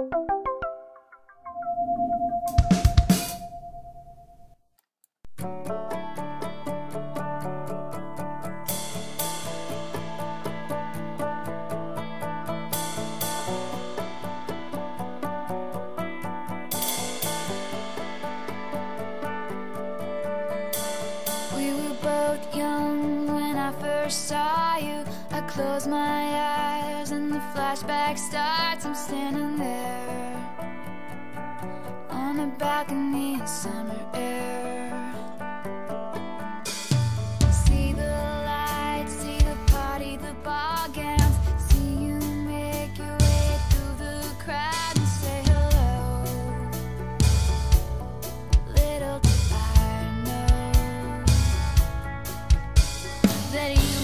We were both young. I first saw you I close my eyes and the flashback starts I'm standing there. On the balcony in summer air. said you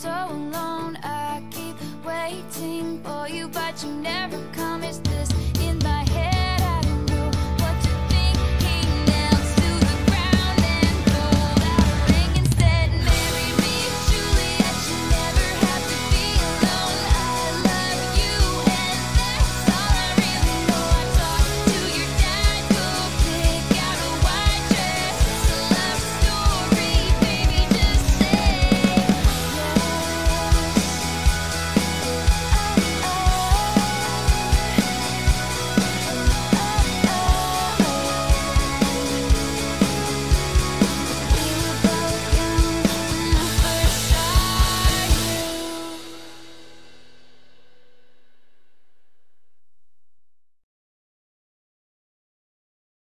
so alone. I keep waiting for you But you never come, is this